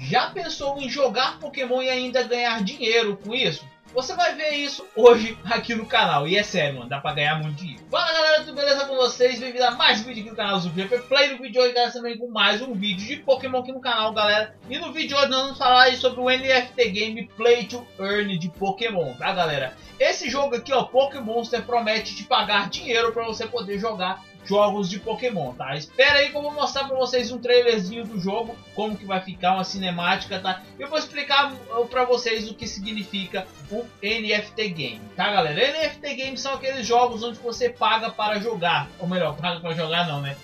Já pensou em jogar Pokémon e ainda ganhar dinheiro com isso? Você vai ver isso hoje aqui no canal. E é sério, mano, dá pra ganhar muito dinheiro. Fala galera, tudo beleza com vocês? Bem-vindo a mais um vídeo aqui no canal do VP Play. No vídeo de hoje, galera, também com mais um vídeo de Pokémon aqui no canal, galera. E no vídeo de hoje nós vamos falar sobre o NFT Game Play to Earn de Pokémon, tá galera? Esse jogo aqui, ó, Pokémon Monster promete te pagar dinheiro pra você poder jogar jogos de Pokémon, tá? Espera aí que eu vou mostrar pra vocês um trailerzinho do jogo, como que vai ficar uma cinemática, tá? Eu vou explicar uh, pra vocês o que significa o NFT Game, tá galera? NFT Games são aqueles jogos onde você paga para jogar, ou melhor, paga para jogar não, né?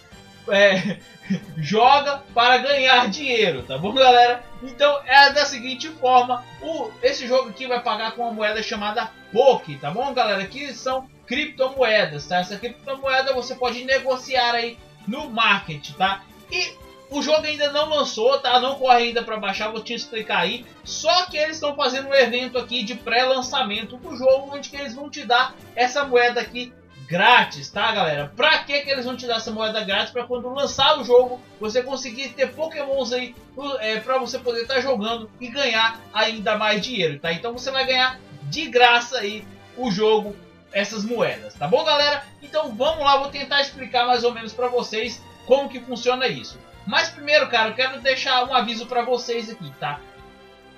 É, joga para ganhar dinheiro, tá bom galera? Então é da seguinte forma, o, esse jogo aqui vai pagar com uma moeda chamada Poke, tá bom galera? Que são criptomoedas, tá? Essa criptomoeda você pode negociar aí no market, tá? E o jogo ainda não lançou, tá? Não corre ainda para baixar, vou te explicar aí. Só que eles estão fazendo um evento aqui de pré-lançamento do jogo, onde que eles vão te dar essa moeda aqui grátis, tá, galera? Pra que, que eles vão te dar essa moeda grátis? Para quando lançar o jogo, você conseguir ter pokémons aí é, para você poder estar tá jogando e ganhar ainda mais dinheiro, tá? Então você vai ganhar de graça aí o jogo essas moedas, tá bom, galera? Então vamos lá, vou tentar explicar mais ou menos para vocês como que funciona isso. Mas primeiro, cara, eu quero deixar um aviso para vocês aqui, tá?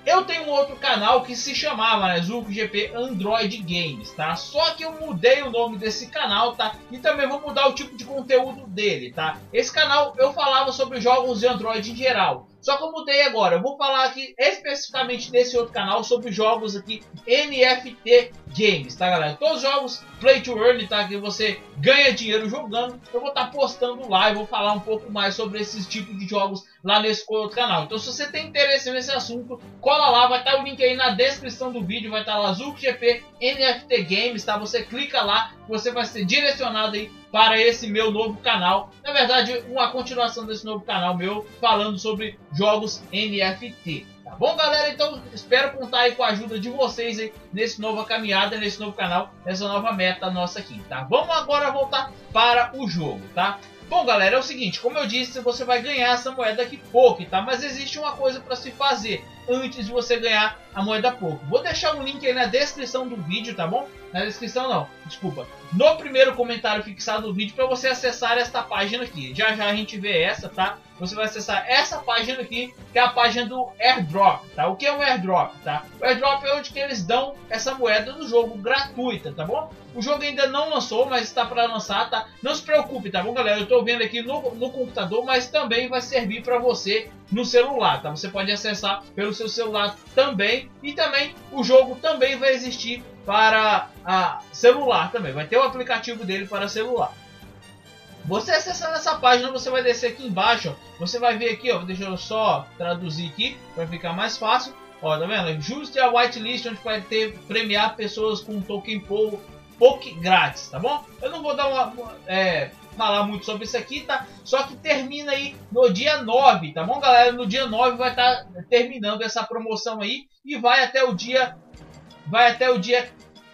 Eu tenho um outro canal que se chamava, né, GP Android Games, tá? Só que eu mudei o nome desse canal, tá? E também vou mudar o tipo de conteúdo dele, tá? Esse canal eu falava sobre jogos de Android em geral. Só que eu mudei agora. Eu vou falar aqui especificamente nesse outro canal sobre jogos aqui NFT Games, tá galera? Todos os jogos Play to Earn, tá? Que você ganha dinheiro jogando. Eu vou estar tá postando lá e vou falar um pouco mais sobre esses tipos de jogos lá nesse outro canal. Então se você tem interesse nesse assunto, cola lá, vai estar tá o link aí na descrição do vídeo, vai estar tá lá GP NFT Games, tá? Você clica lá, você vai ser direcionado aí para esse meu novo canal. Na verdade, uma continuação desse novo canal meu, falando sobre jogos NFT. Tá bom, galera? Então, espero contar aí com a ajuda de vocês aí nesse nova caminhada, nesse novo canal, nessa nova meta nossa aqui, tá? Vamos agora voltar para o jogo, tá? Bom, galera, é o seguinte, como eu disse, você vai ganhar essa moeda aqui pouco, tá? Mas existe uma coisa para se fazer antes de você ganhar a moeda pouco. Vou deixar um link aí na descrição do vídeo, tá bom? Na descrição não, desculpa. No primeiro comentário fixado do vídeo para você acessar esta página aqui. Já já a gente vê essa, tá? Você vai acessar essa página aqui, que é a página do airdrop, tá? O que é um airdrop, tá? O airdrop é onde que eles dão essa moeda no jogo gratuita, tá bom? O jogo ainda não lançou, mas está para lançar, tá? Não se preocupe, tá bom, galera? Eu estou vendo aqui no, no computador, mas também vai servir para você no celular, tá? Você pode acessar pelo seu celular também e também o jogo também vai existir para a celular também. Vai ter o aplicativo dele para celular. Você acessando essa página, você vai descer aqui embaixo, ó, você vai ver aqui, ó, deixa eu só traduzir aqui para ficar mais fácil. Ó, tá vendo? Juste a whitelist onde vai ter premiar pessoas com token pool POK grátis, tá bom? Eu não vou dar uma é, falar muito sobre isso aqui, tá? Só que termina aí no dia 9, tá bom, galera? No dia 9 vai estar tá terminando essa promoção aí e vai até o dia vai até o dia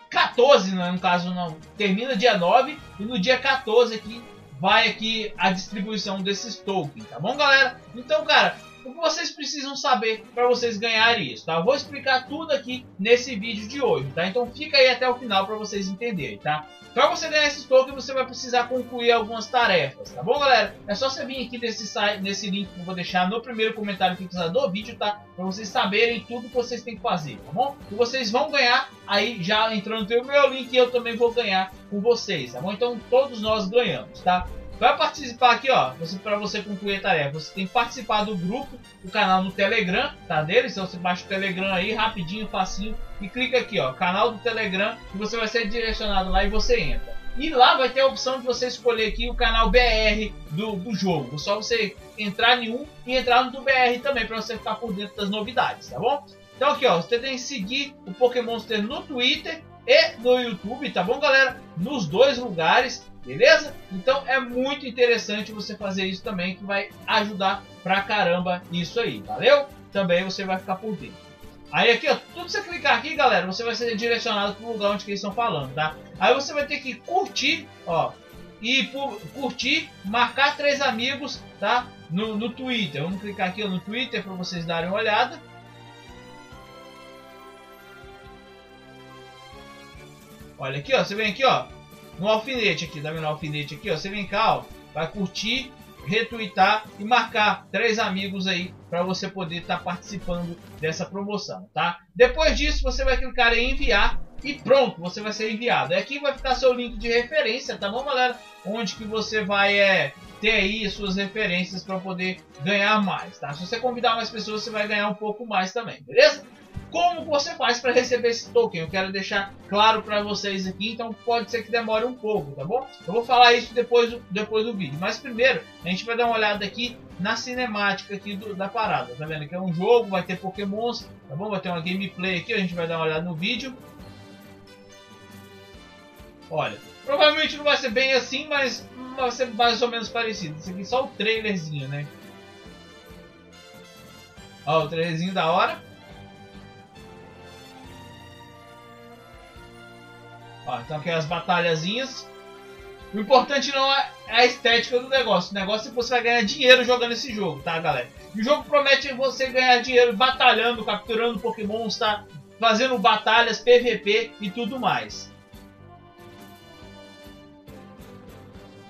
14, né? no caso não. Termina dia 9 e no dia 14 aqui vai aqui a distribuição desses tokens, tá bom, galera? Então, cara, o que vocês precisam saber para vocês ganharem isso, tá? Eu vou explicar tudo aqui nesse vídeo de hoje, tá? Então fica aí até o final para vocês entenderem, tá? Para você ganhar esses tokens, você vai precisar concluir algumas tarefas, tá bom, galera? É só você vir aqui nesse, site, nesse link que eu vou deixar no primeiro comentário fixado do vídeo, tá? Para vocês saberem tudo que vocês têm que fazer, tá bom? E vocês vão ganhar aí já entrando no meu link, eu também vou ganhar com vocês, tá bom? Então todos nós ganhamos, tá? Para participar aqui, ó, você, para você concluir a tarefa, você tem que participar do grupo, do canal no Telegram, tá dele? Então você baixa o Telegram aí, rapidinho, facinho, e clica aqui, ó, canal do Telegram, e você vai ser direcionado lá e você entra. E lá vai ter a opção de você escolher aqui o canal BR do, do jogo. Só você entrar em um e entrar no do BR também, para você ficar por dentro das novidades, tá bom? Então aqui, ó, você tem que seguir o Pokémon no Twitter e no YouTube, tá bom, galera? Nos dois lugares. Beleza? Então é muito interessante você fazer isso também, que vai ajudar pra caramba isso aí, valeu? Também você vai ficar por dentro. Aí aqui, ó, tudo você clicar aqui, galera, você vai ser direcionado para o lugar onde eles estão falando, tá? Aí você vai ter que curtir, ó, e por, curtir, marcar três amigos, tá? No, no Twitter. Vamos clicar aqui ó, no Twitter para vocês darem uma olhada. Olha aqui, ó. Você vem aqui, ó. No alfinete aqui, tá vendo o alfinete aqui, ó. Você vem cá, ó. Vai curtir, retweetar e marcar três amigos aí para você poder estar tá participando dessa promoção, tá? Depois disso, você vai clicar em enviar e pronto, você vai ser enviado. Aqui vai ficar seu link de referência, tá bom, galera? Onde que você vai é, ter aí suas referências para poder ganhar mais, tá? Se você convidar mais pessoas, você vai ganhar um pouco mais também, beleza? Como você faz para receber esse token? Eu quero deixar claro para vocês aqui, então pode ser que demore um pouco, tá bom? Eu vou falar isso depois do, depois do vídeo, mas primeiro a gente vai dar uma olhada aqui na cinemática aqui do, da parada, tá vendo? Que é um jogo, vai ter pokémons, tá bom? Vai ter uma gameplay aqui, a gente vai dar uma olhada no vídeo. Olha, provavelmente não vai ser bem assim, mas vai ser mais ou menos parecido. Isso aqui é só o trailerzinho, né? Ó, o trailerzinho da hora. Ó, então aqui as batalhazinhas. O importante não é a estética do negócio. O negócio é que você vai ganhar dinheiro jogando esse jogo, tá, galera? E o jogo promete você ganhar dinheiro batalhando, capturando pokémons, tá? Fazendo batalhas, PVP e tudo mais.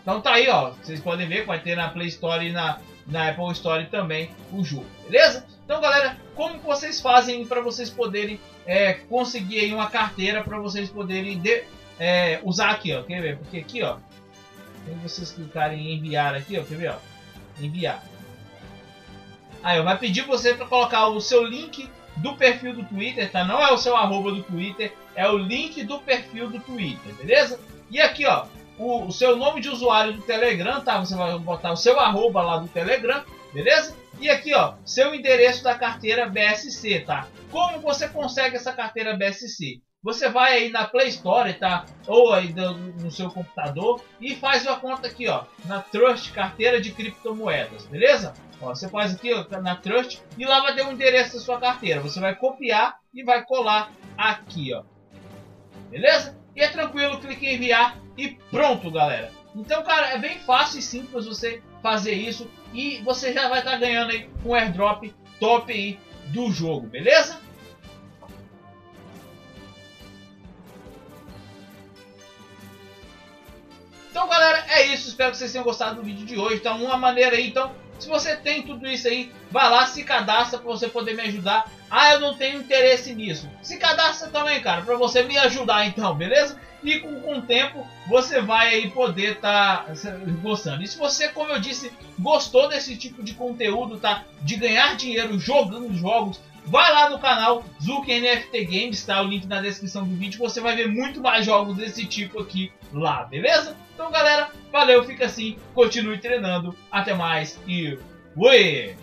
Então tá aí, ó. Vocês podem ver vai ter na Play Store e na, na Apple Store também o jogo, beleza? Então, galera, como vocês fazem para vocês poderem é, conseguir aí uma carteira para vocês poderem de, é, usar aqui, ó? Quer ver? Porque aqui, ó, quando vocês clicarem em enviar aqui, ó, quer ver, ó? Enviar. Aí, ó, vai pedir você para colocar o seu link do perfil do Twitter, tá? Não é o seu arroba do Twitter, é o link do perfil do Twitter, beleza? E aqui, ó, o, o, seu nome de usuário do Telegram, tá? Você vai botar o seu arroba lá do Telegram, beleza? E aqui, ó, seu endereço da carteira BSC, tá? Como você consegue essa carteira BSC? Você vai aí na Play Store, tá? Ou aí no seu computador e faz uma conta aqui, ó, na Trust Carteira de Criptomoedas, beleza? Ó, você faz aqui ó, na Trust e lá vai ter o endereço da sua carteira. Você vai copiar e vai colar aqui, ó. Beleza? E é tranquilo, clique em enviar e pronto, galera. Então, cara, é bem fácil e simples você fazer isso e você já vai estar tá ganhando aí um airdrop top aí do jogo, beleza? Então, galera, é isso. Espero que vocês tenham gostado do vídeo de hoje. Então, uma maneira aí, então, se você tem tudo isso aí, vai lá, se cadastra para você poder me ajudar. Ah, eu não tenho interesse nisso. Se cadastra também, cara, para você me ajudar, então, beleza? E com, com o tempo você vai aí poder estar tá gostando. E se você, como eu disse, gostou desse tipo de conteúdo, tá? De ganhar dinheiro jogando jogos, vai lá no canal Zuki NFT Games, tá? O link na descrição do vídeo, você vai ver muito mais jogos desse tipo aqui lá, beleza? Então galera, valeu, fica assim, continue treinando, até mais e fui!